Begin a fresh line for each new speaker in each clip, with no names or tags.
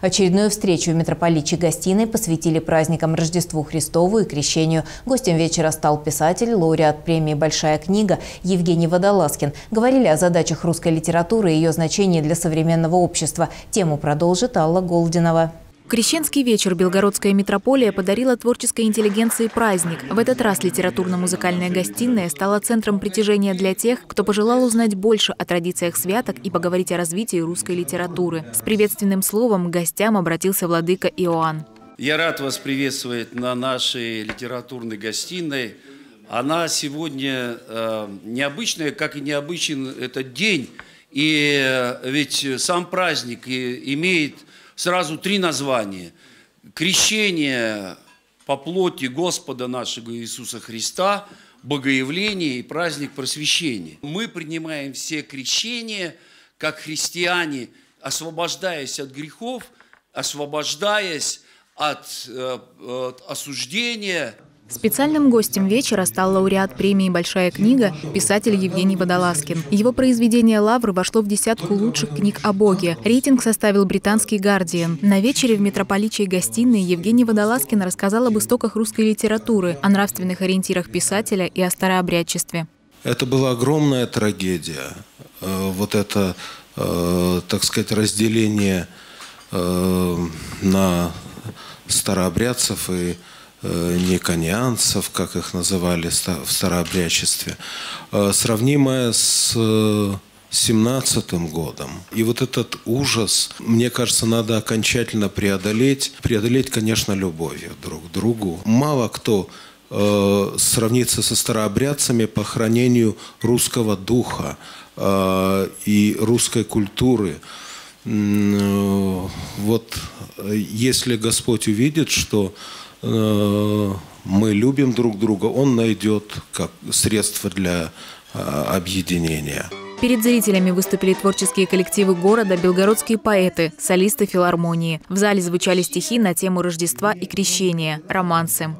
Очередную встречу в митрополичьей гостиной посвятили праздникам Рождеству Христову и Крещению. Гостем вечера стал писатель, лауреат премии «Большая книга» Евгений Водолазкин. Говорили о задачах русской литературы и ее значении для современного общества. Тему продолжит Алла Голдинова.
Крещенский вечер Белгородская митрополия подарила творческой интеллигенции праздник. В этот раз литературно-музыкальная гостиная стала центром притяжения для тех, кто пожелал узнать больше о традициях святок и поговорить о развитии русской литературы. С приветственным словом к гостям обратился владыка Иоанн.
Я рад вас приветствовать на нашей литературной гостиной. Она сегодня э, необычная, как и необычен этот день. И э, ведь сам праздник имеет сразу три названия. Крещение по плоти Господа нашего Иисуса Христа, Богоявление и праздник просвещения. Мы принимаем все крещения, как христиане, освобождаясь от грехов, освобождаясь от, э, от осуждения,
Специальным гостем вечера стал лауреат премии «Большая книга» писатель Евгений Водолазкин. Его произведение «Лавр» вошло в десятку лучших книг о Боге. Рейтинг составил британский «Гардиан». На вечере в митрополичьей гостиной Евгений Водолазкин рассказал об истоках русской литературы, о нравственных ориентирах писателя и о старообрядчестве.
Это была огромная трагедия. Э, вот это, э, так сказать, разделение э, на старообрядцев и Э, никонианцев, как их называли в старообрядчестве, э, сравнимая с э, семнадцатым годом. И вот этот ужас, мне кажется, надо окончательно преодолеть. Преодолеть, конечно, любовью друг к другу. Мало кто э, сравнится со старообрядцами по хранению русского духа э, и русской культуры. Вот если Господь увидит, что мы любим друг друга, он найдет как средство для э, объединения.
Перед зрителями выступили творческие коллективы города, белгородские поэты, солисты филармонии. В зале звучали стихи на тему Рождества и Крещения, романсы.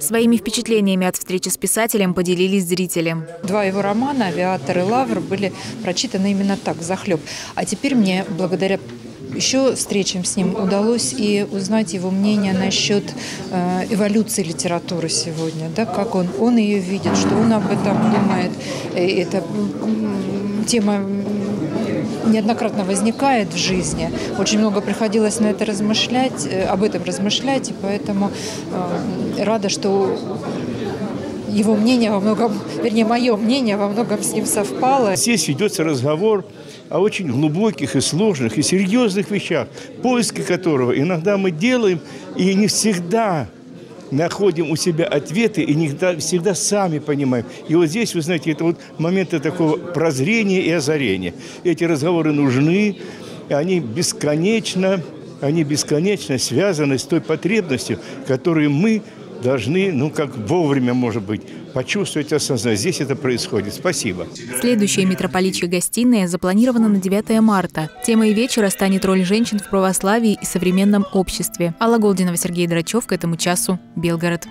Своими впечатлениями от встречи с писателем поделились зрители.
Два его романа «Авиатор» и «Лавр» были прочитаны именно так, захлеб. А теперь мне, благодаря еще встречам с ним удалось и узнать его мнение насчет э, эволюции литературы сегодня, да, как он, он ее видит, что он об этом думает. И это тема неоднократно возникает в жизни. Очень много приходилось на это размышлять, э, об этом размышлять, и поэтому э, рада, что его мнение во многом, вернее, мое мнение во многом с ним совпало.
Здесь ведется разговор о очень глубоких и сложных и серьезных вещах, поиски которого иногда мы делаем, и не всегда находим у себя ответы и не всегда сами понимаем. И вот здесь, вы знаете, это вот моменты такого прозрения и озарения. Эти разговоры нужны, они бесконечно, они бесконечно связаны с той потребностью, которую мы должны, ну, как вовремя, может быть, почувствовать, осознать. Здесь это происходит. Спасибо.
Следующая митрополичья гостиная запланирована на 9 марта. Темой вечера станет роль женщин в православии и современном обществе. Алла Голдинова, Сергей Драчев. К этому часу. Белгород.